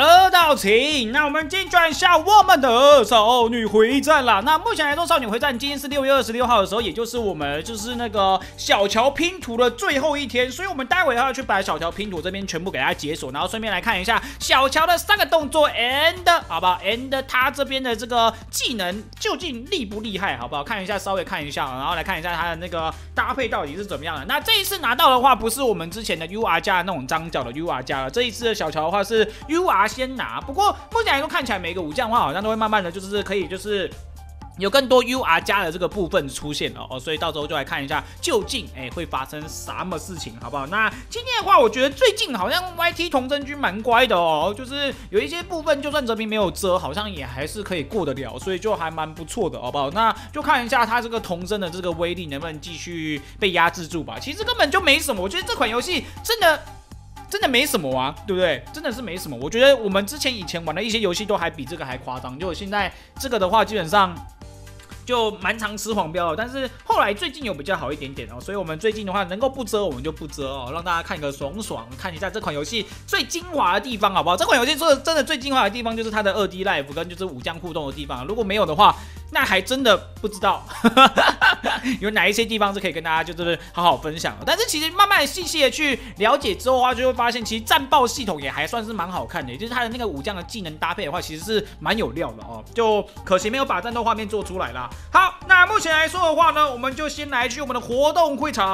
Hello，大家好，请那我们进转一下我们的少女回战啦。那目前来说，少女回战今天是六月二十六号的时候，也就是我们就是那个小乔拼图的最后一天，所以我们待会要去把小乔拼图这边全部给大家解锁，然后顺便来看一下小乔的三个动作 and 好不好？and 他这边的这个技能究竟厉不厉害，好不好？看一下，稍微看一下，然后来看一下他的那个搭配到底是怎么样的。那这一次拿到的话，不是我们之前的 UR 加那种张角的 UR 加了，这一次的小乔的话是 UR。先拿，不过目前来说看起来每个武将的话，好像都会慢慢的就是可以就是有更多 UR 加的这个部分出现了哦，所以到时候就来看一下究竟哎会发生什么事情，好不好？那今天的话，我觉得最近好像 YT 童真君蛮乖的哦，就是有一些部分就算泽平没有遮，好像也还是可以过得了，所以就还蛮不错的，好不好？那就看一下他这个童真的这个威力能不能继续被压制住吧。其实根本就没什么，我觉得这款游戏真的。真的没什么啊，对不对？真的是没什么。我觉得我们之前以前玩的一些游戏都还比这个还夸张。就现在这个的话，基本上就蛮常吃黄标的。但是后来最近有比较好一点点哦，所以我们最近的话能够不遮我们就不遮哦，让大家看一个爽爽，看一下这款游戏最精华的地方好不好？这款游戏做的真的最精华的地方就是它的二 D life 跟就是武将互动的地方。如果没有的话，那还真的不知道 有哪一些地方是可以跟大家就是好好分享。但是其实慢慢细细的去了解之后的话，就会发现其实战报系统也还算是蛮好看的，就是它的那个武将的技能搭配的话，其实是蛮有料的哦。就可惜没有把战斗画面做出来啦。好，那目前来说的话呢，我们就先来去我们的活动会场。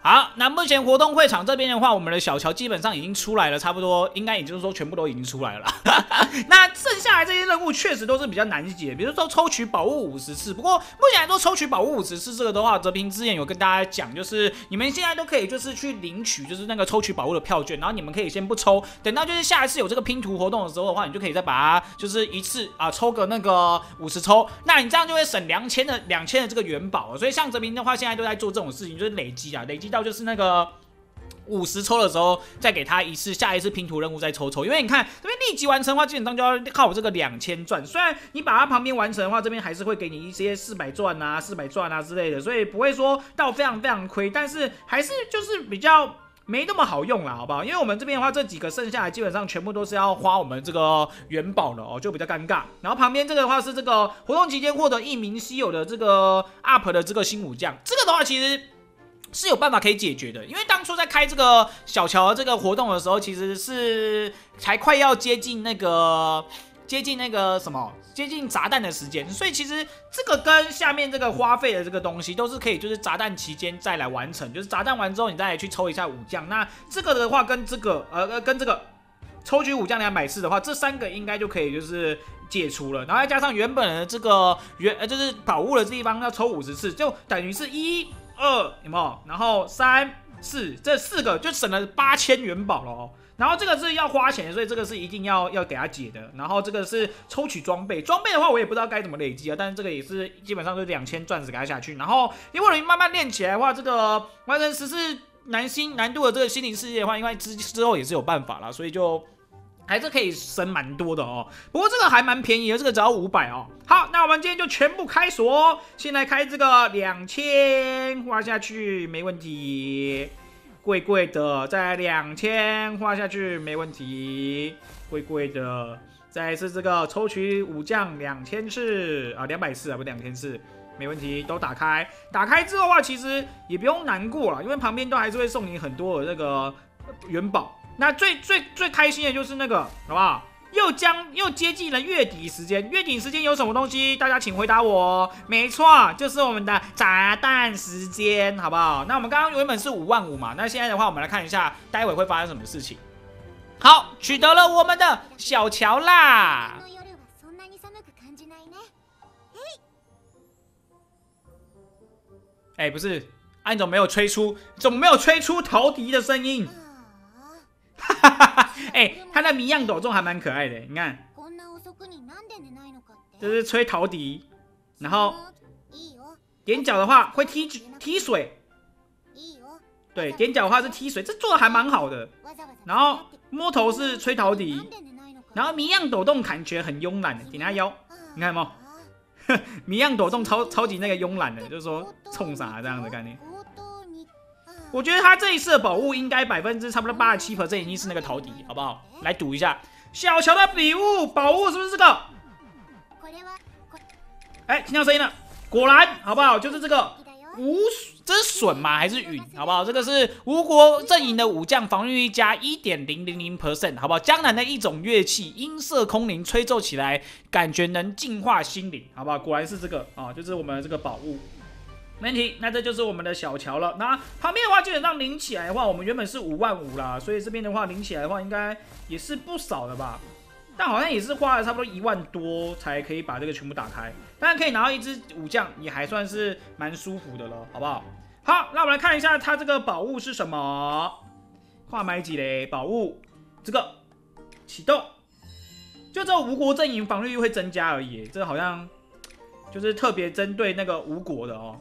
好，那目前活动会场这边的话，我们的小乔基本上已经出来了，差不多应该也就是说全部都已经出来了。那剩下来这些任务确实都是比较难解，比如说抽取宝物五十次。不过目前来说，抽取宝物五十次这个的话，泽平之前有跟大家讲，就是你们现在都可以就是去领取就是那个抽取宝物的票券，然后你们可以先不抽，等到就是下一次有这个拼图活动的时候的话，你就可以再把它就是一次啊抽个那个五十抽，那你这样就会省两千的两千的这个元宝。所以像泽平的话，现在都在做这种事情，就是累积啊，累积到。就是那个五十抽的时候，再给他一次，下一次拼图任务再抽抽。因为你看这边立即完成的话，基本上就要靠我这个两千钻。虽然你把它旁边完成的话，这边还是会给你一些四百钻啊、四百钻啊之类的，所以不会说到非常非常亏。但是还是就是比较没那么好用了，好不好？因为我们这边的话，这几个剩下来基本上全部都是要花我们这个元宝的哦，就比较尴尬。然后旁边这个的话是这个活动期间获得一名稀有的这个 UP 的这个新武将，这个的话其实。是有办法可以解决的，因为当初在开这个小乔这个活动的时候，其实是才快要接近那个接近那个什么接近砸蛋的时间，所以其实这个跟下面这个花费的这个东西都是可以，就是砸蛋期间再来完成，就是砸蛋完之后你再来去抽一下武将。那这个的话跟这个呃跟这个抽取武将两百次的话，这三个应该就可以就是解除了，然后再加上原本的这个原呃就是宝物的地方要抽五十次，就等于是一。二有没有？然后三四这四个就省了八千元宝了哦。然后这个是要花钱，所以这个是一定要要给他解的。然后这个是抽取装备，装备的话我也不知道该怎么累积啊。但是这个也是基本上是两千钻石给他下去。然后因为你慢慢练起来的话，这个完成十四难心难度的这个心灵世界的话，应该之之后也是有办法了。所以就。还是可以省蛮多的哦，不过这个还蛮便宜的，这个只要五百哦。好，那我们今天就全部开锁，先来开这个两千，花下去没问题，贵贵的，再两千花下去没问题，贵贵的，再是这个抽取武将两千次啊，两百次啊，不两千次，没问题，都打开。打开之后的话，其实也不用难过了，因为旁边都还是会送你很多的那个元宝。那最最最开心的就是那个，好不好？又将又接近了月底时间，月底时间有什么东西？大家请回答我。没错，就是我们的炸弹时间，好不好？那我们刚刚原本是五万五嘛，那现在的话，我们来看一下，待会会发生什么事情。好，取得了我们的小乔啦。哎，不是，安总没有吹出，怎么没有吹出陶笛的声音？哈哈哈哈哎，他的谜样抖动还蛮可爱的，你看，这是吹陶笛，然后踮脚的话会踢踢水，对，踮脚的话是踢水，这做的还蛮好的。然后摸头是吹陶笛，然后谜样抖动感觉很慵懒的，点下腰，你看吗？谜样抖动超超级那个慵懒的，就是说冲啥这样的概念。我觉得他这一次的宝物应该百分之差不多八十七 percent 已经是那个陶笛，好不好？来赌一下，小乔的礼物宝物是不是这个？哎，听到声音了，果然，好不好？就是这个无，这是笋吗？还是云？好不好？这个是吴国阵营的武将，防御力加一点零零零 percent，好不好？江南的一种乐器，音色空灵，吹奏起来感觉能净化心灵，好不好？果然是这个啊，就是我们的这个宝物。没问题，那这就是我们的小乔了。那旁边的话，基本上领起来的话，我们原本是五万五啦，所以这边的话领起来的话，应该也是不少的吧？但好像也是花了差不多一万多才可以把这个全部打开。当然可以拿到一只武将，也还算是蛮舒服的了，好不好？好，那我们来看一下它这个宝物是什么。跨买几嘞？宝物这个启动，就这吴国阵营防御力会增加而已。这个好像就是特别针对那个吴国的哦。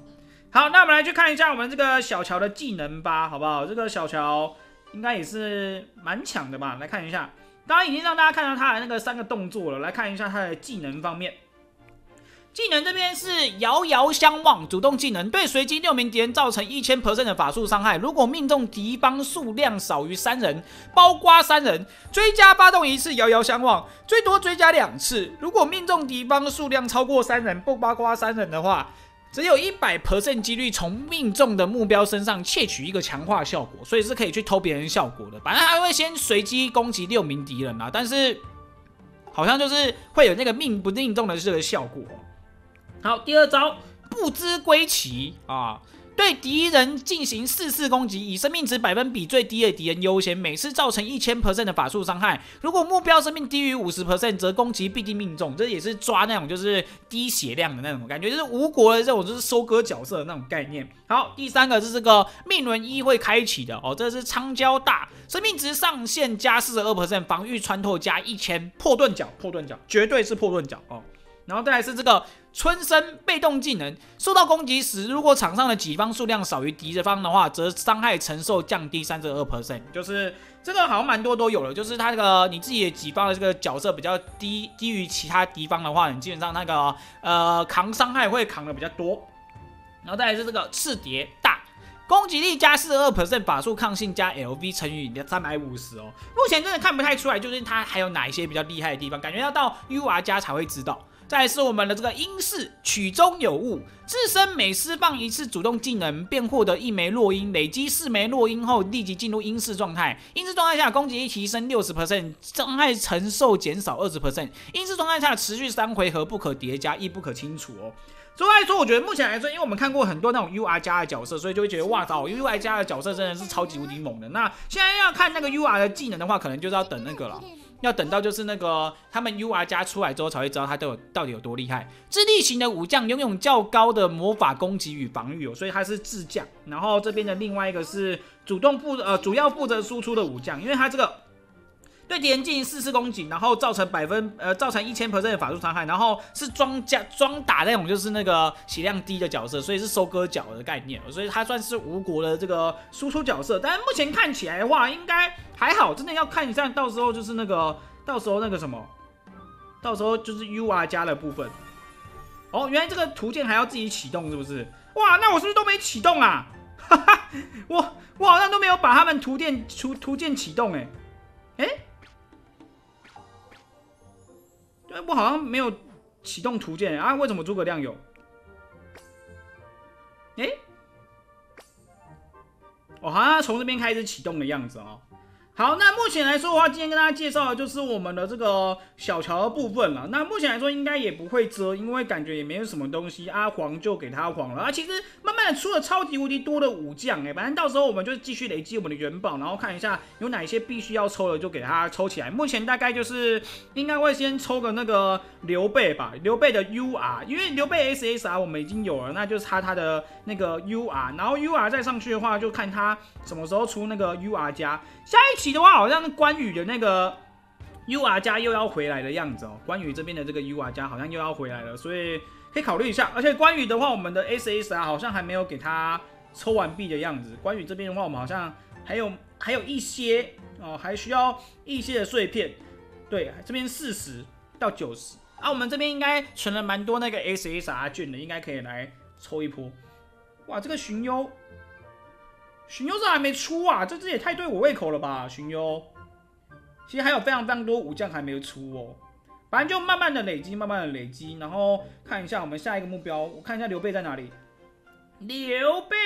好，那我们来去看一下我们这个小乔的技能吧，好不好？这个小乔应该也是蛮强的吧？来看一下，刚刚已经让大家看到他的那个三个动作了，来看一下他的技能方面。技能这边是遥遥相望，主动技能对随机六名敌人造成一千 percent 的法术伤害，如果命中敌方数量少于三人，包刮三人，追加发动一次遥遥相望，最多追加两次。如果命中敌方数量超过三人，不包刮三人的话。只有一百 percent 几率从命中的目标身上窃取一个强化效果，所以是可以去偷别人效果的。反正还会先随机攻击六名敌人啊，但是好像就是会有那个命不命中的这个效果。好，第二招不知归期啊。对敌人进行四次攻击，以生命值百分比最低的敌人优先，每次造成一千 percent 的法术伤害。如果目标生命低于五十 percent，则攻击必定命中。这也是抓那种就是低血量的那种感觉，就是吴国的这种就是收割角色的那种概念。好，第三个是这个命轮一会开启的哦，这是苍蛟大，生命值上限加四十二 percent，防御穿透加一千，破盾角，破盾角，绝对是破盾角哦。然后再来是这个春生被动技能，受到攻击时，如果场上的己方数量少于敌方的话，则伤害承受降低三十二 percent。就是这个好像蛮多都有了，就是他那个你自己的己方的这个角色比较低低于其他敌方的话，你基本上那个呃扛伤害会扛的比较多。然后再来是这个赤蝶大，攻击力加四十二 percent，法术抗性加 LV 乘以三百五十哦。目前真的看不太出来，就是它还有哪一些比较厉害的地方，感觉要到 UR 加才会知道。再是我们的这个音式曲中有物，自身每释放一次主动技能，便获得一枚落音，累积四枚落音后，立即进入音式状态。音式状态下，攻击力提升六十 percent，伤害承受减少二十 percent。音式状态下持续三回合，不可叠加，亦不可清除哦。所以来说，我觉得目前来说，因为我们看过很多那种 UR 加的角色，所以就会觉得哇操，UR 加的角色真的是超级无敌猛的。那现在要看那个 UR 的技能的话，可能就是要等那个了。要等到就是那个他们 U R 加出来之后，才会知道他都有到底有多厉害。智力型的武将拥有较高的魔法攻击与防御哦，所以他是智将。然后这边的另外一个是主动负呃主要负责输出的武将，因为他这个。对敌人进行四次攻击，然后造成百分呃造成一千 percent 的法术伤害，然后是装加装打那种就是那个血量低的角色，所以是收割角的概念，所以他算是吴国的这个输出角色。但是目前看起来的话，应该还好，真的要看一下，到时候就是那个到时候那个什么，到时候就是 U R 加的部分。哦，原来这个图鉴还要自己启动，是不是？哇，那我是不是都没启动啊？哈 哈，我我好像都没有把他们图鉴图图鉴启动，哎哎。我好像没有启动图鉴啊？为什么诸葛亮有？哎，我好像从这边开始启动的样子哦。好，那目前来说的话，今天跟大家介绍的就是我们的这个小乔的部分了。那目前来说应该也不会遮，因为感觉也没有什么东西，阿黄就给他黄了啊。其实慢慢的出了超级无敌多的武将哎，反正到时候我们就继续累积我们的元宝，然后看一下有哪些必须要抽的就给他抽起来。目前大概就是应该会先抽个那个刘备吧，刘备的 UR，因为刘备 SSR 我们已经有了，那就差他的那个 UR，然后 UR 再上去的话，就看他什么时候出那个 UR 加下一期。的话，好像关羽的那个 U R 加又要回来的样子哦。关羽这边的这个 U R 加好像又要回来了，所以可以考虑一下。而且关羽的话，我们的 S S R 好像还没有给他抽完币的样子。关羽这边的话，我们好像还有还有一些哦，还需要一些的碎片。对，这边四十到九十啊，我们这边应该存了蛮多那个 S S R 券的，应该可以来抽一波。哇，这个寻幽。荀攸这还没出啊，这只也太对我胃口了吧，荀攸。其实还有非常非常多武将还没有出哦，反正就慢慢的累积，慢慢的累积，然后看一下我们下一个目标，我看一下刘备在哪里。刘备，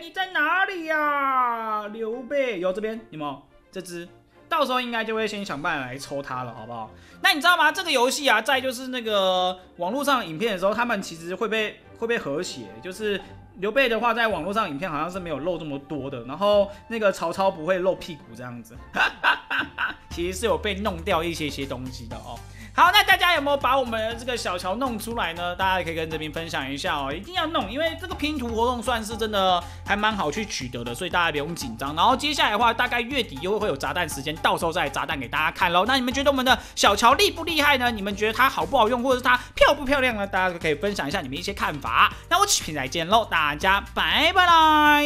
你在哪里呀？刘备，有这边有没有？这只，到时候应该就会先想办法来抽他了，好不好？那你知道吗？这个游戏啊，在就是那个网络上影片的时候，他们其实会被会被和谐，就是刘备的话，在网络上影片好像是没有露这么多的，然后那个曹操不会露屁股这样子，其实是有被弄掉一些些东西的哦。好，那大家有没有把我们的这个小乔弄出来呢？大家可以跟这边分享一下哦，一定要弄，因为这个拼图活动算是真的还蛮好去取得的，所以大家不用紧张。然后接下来的话，大概月底又会有砸弹时间，到时候再砸弹给大家看喽。那你们觉得我们的小乔厉不厉害呢？你们觉得它好不好用，或者是它漂不漂亮呢？大家可以分享一下你们一些看法。那我们下期再见喽，大家拜拜啦！